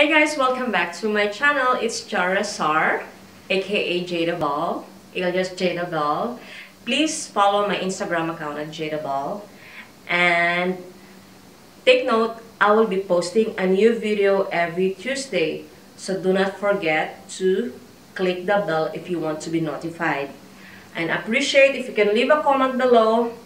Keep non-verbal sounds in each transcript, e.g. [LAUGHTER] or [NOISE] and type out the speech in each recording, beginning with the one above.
Hey guys, welcome back to my channel. It's Chara Sar, aka Jaythebell, alias Jaythebell. Please follow my Instagram account at Jaythebell. And take note, I will be posting a new video every Tuesday. So do not forget to click the bell if you want to be notified. And appreciate if you can leave a comment below.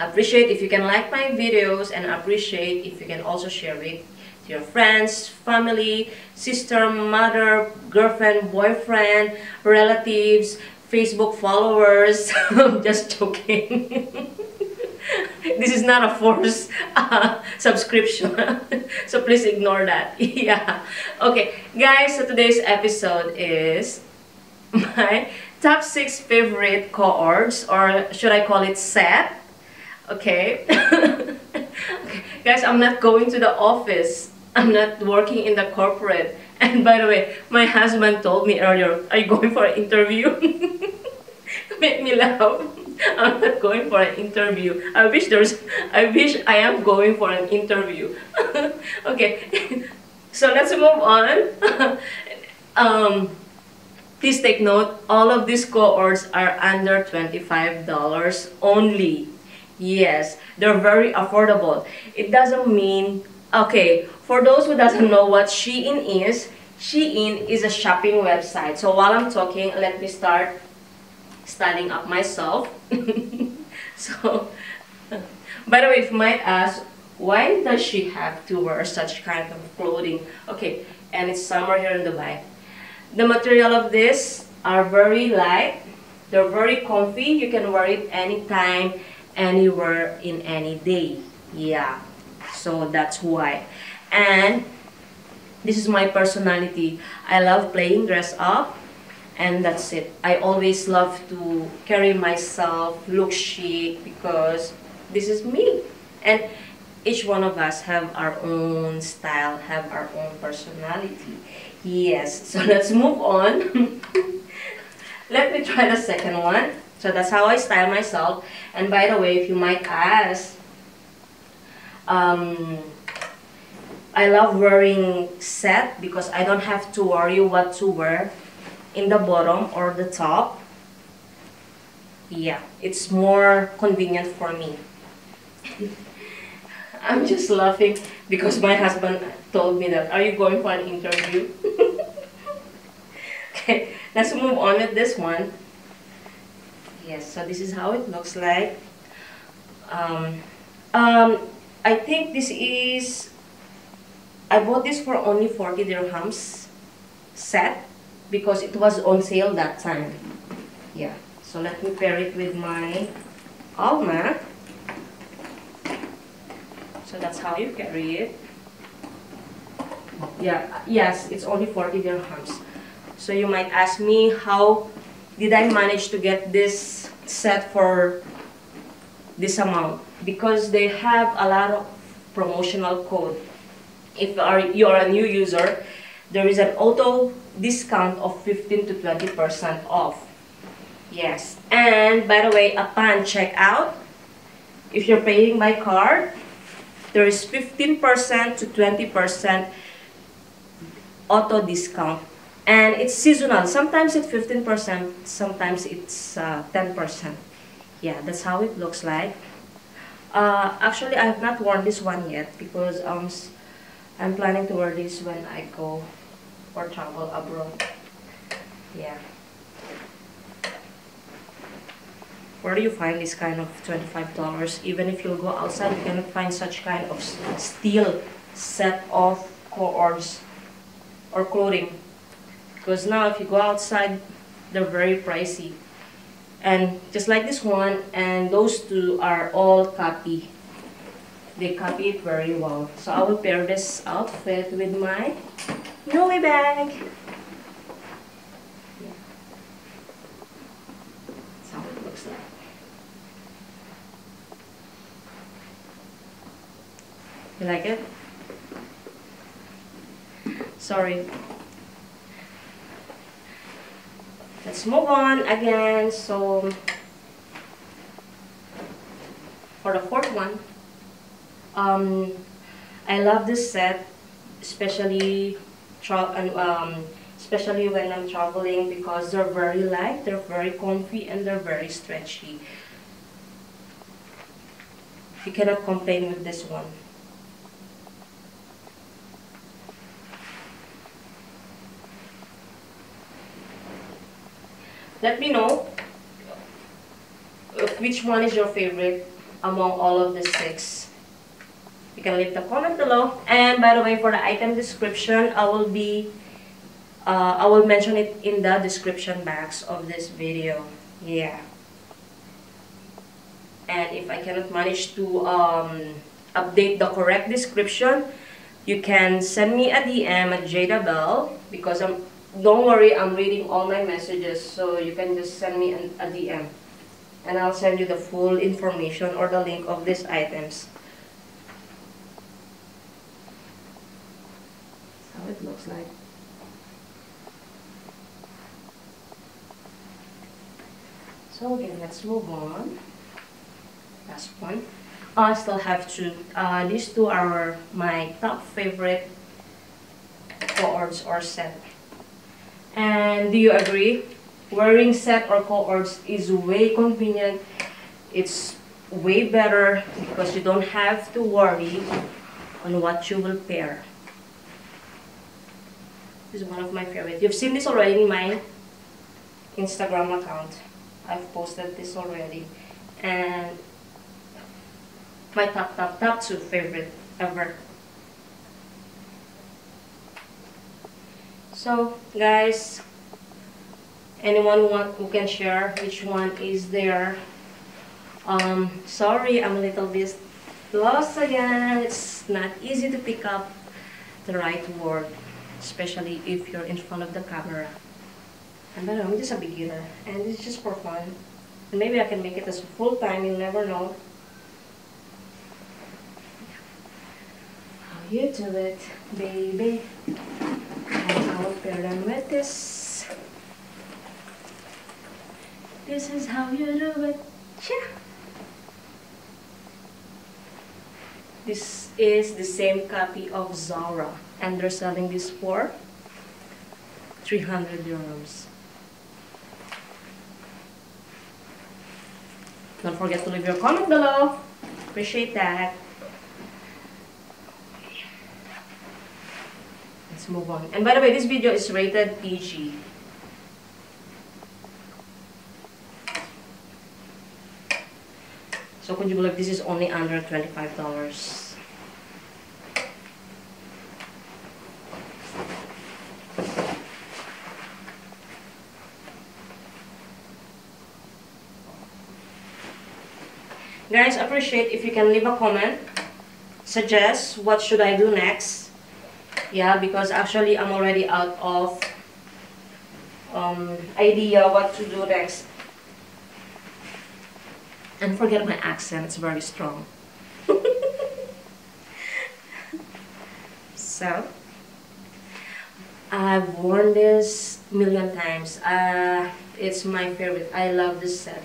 Appreciate if you can like my videos and appreciate if you can also share it your friends, family, sister, mother, girlfriend, boyfriend, relatives, Facebook followers. [LAUGHS] I'm just joking. [LAUGHS] this is not a forced [LAUGHS] uh, subscription. So please ignore that. Yeah. Okay guys so today's episode is my top six favorite coords or should I call it set? Okay. Okay guys I'm not going to the office I'm not working in the corporate. [LAUGHS] And by the way, my husband told me earlier, are you going for an interview? [LAUGHS] Make me laugh. [LAUGHS] I'm not going for an interview. I wish there's, I wish I am going for an interview. okay, so let's move on. um, please take note, all of these coords are under $25 only. Yes, they're very affordable. It doesn't mean Okay, for those who doesn't know what Shein is, Shein is a shopping website. So while I'm talking, let me start styling up myself. [LAUGHS] so, by the way, if you might ask, why does she have to wear such kind of clothing? Okay, and it's summer here in Dubai. The material of this are very light. They're very comfy. You can wear it anytime, anywhere, in any day. Yeah so that's why. And this is my personality. I love playing dress up and that's it. I always love to carry myself look chic because this is me. And each one of us have our own style have our own personality. Yes. [LAUGHS] So let's move on. [LAUGHS] Let me try the second one. So that's how I style myself. And by the way if you might ask um, I love wearing set because I don't have to worry what to wear in the bottom or the top. Yeah, it's more convenient for me. [LAUGHS] I'm just laughing because my husband told me that, are you going for an interview? [LAUGHS] okay, let's move on with this one. Yes, so this is how it looks like. Um, um, I think this is, I bought this for only 40 dirhams set because it was on sale that time. Yeah, so let me pair it with my Alma. So that's how you carry it. Yeah, yes, it's only 40 dirhams. So you might ask me how did I manage to get this set for this amount because they have a lot of promotional code. If you are a new user, there is an auto discount of 15 to 20% off. Yes, and by the way, upon checkout, if you're paying by card, there is 15% to 20% auto discount. And it's seasonal. Sometimes it's 15%, sometimes it's 10%. Uh, yeah, that's how it looks like. Uh, actually, I have not worn this one yet because um, I'm planning to wear this when I go or travel abroad. Yeah. Where do you find this kind of $25? Even if you go outside, you cannot find such kind of steel set of coords or clothing. Because now if you go outside, they're very pricey and just like this one and those two are all copy. They copy it very well. So I will pair this outfit with my Noe bag. That's how it looks like. You like it? sorry let's move on again so for the fourth one um, I love this set especially um, especially when I'm traveling because they're very light, they're very comfy, and they're very stretchy. You cannot complain with this one. Let me know which one is your favorite among all of the six. You can leave the comment below. And by the way, for the item description, I will be, uh, I will mention it in the description box of this video. Yeah. And if I cannot manage to um, update the correct description, you can send me a DM at Jaythebell because I'm. Don't worry, I'm reading all my messages, so you can just send me an, a DM, and I'll send you the full information or the link of these items. That's how it looks like. So again, let's move on. Last one. I still have two. Uh, these two are my top favorite coords or set. And do you agree? Wearing set or coords is way convenient. It's way better because you don't have to worry on what you will pair. This is one of my favorites. You've seen this already in my Instagram account. I've posted this already. And my top, top, top two favorite ever. So, guys, anyone want, who can share which one is there? Um, sorry, I'm a little bit lost again. It's not easy to pick up the right word, especially if you're in front of the camera. And then I'm just a beginner, and it's just for fun. And maybe I can make it as a full time, you never know. How you do it, baby. And I'll pair them with this. This is how you do it. Yeah. This is the same copy of Zara, and they're selling this for 300 euros. Don't forget to leave your comment below. Appreciate that. Move on. And by the way, this video is rated PG. So could you believe this is only under $25? Guys, appreciate if you can leave a comment. Suggest what should I do next. Yeah, because actually I'm already out of um, idea what to do next. And forget my accent, it's very strong. [LAUGHS] so, I've worn this million times. Uh, it's my favorite. I love this set.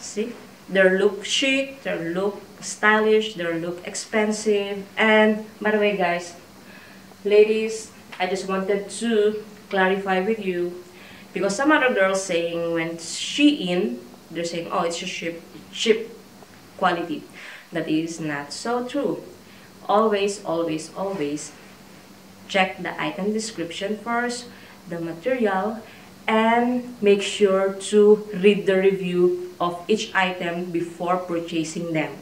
See? They look chic, they look stylish, they look expensive. And by the way guys, ladies, I just wanted to clarify with you because some other girls saying when Shein, they're saying, oh, it's a cheap, cheap quality. That is not so true. Always, always, always check the item description first, the material, and make sure to read the review of each item before purchasing them.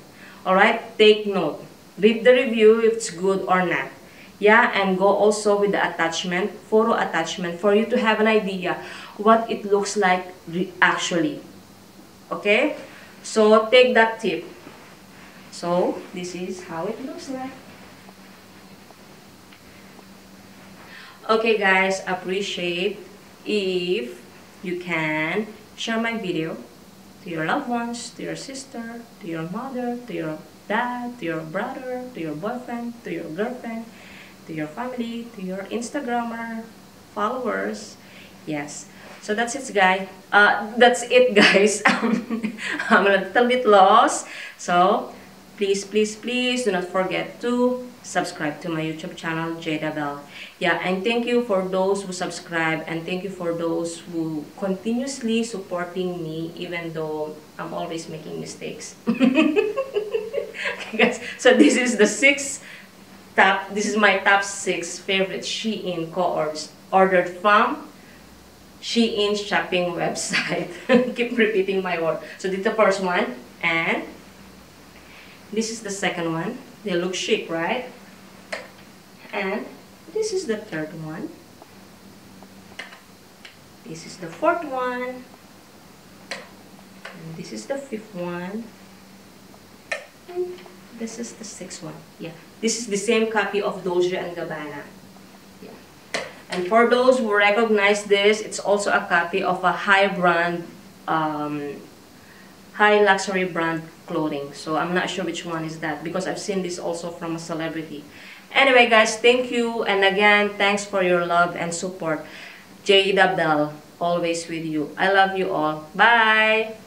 Alright, take note. Read the review if it's good or not. Yeah, and go also with the attachment, photo attachment, for you to have an idea what it looks like actually. Okay? So, take that tip. So, this is how it looks like. Okay guys, appreciate if you can share my video to your loved ones, to your sister, to your mother, to your dad, to your brother, to your boyfriend, to your girlfriend, to your family, to your Instagrammer, followers. Yes. So that's it, guys. Uh, that's it, [LAUGHS] guys. I'm a little bit lost. So please, please, please do not forget to subscribe to my YouTube channel, Jaythebell. Yeah, and thank you for those who subscribe and thank you for those who continuously supporting me even though I'm always making mistakes. [LAUGHS] okay, guys, so this is the six top, this is my top six favorite Shein coords ordered from Shein shopping website. [LAUGHS] Keep repeating my word. So this is the first one and this is the second one. They look chic, right? And this is the third one. This is the fourth one. And this is the fifth one. And this is the sixth one. Yeah. This is the same copy of Dolce & Gabbana. Yeah. And for those who recognize this, it's also a copy of a high brand, um, high luxury brand clothing. So I'm not sure which one is that because I've seen this also from a celebrity. Anyway guys, thank you and again, thanks for your love and support. Jada always with you. I love you all. Bye!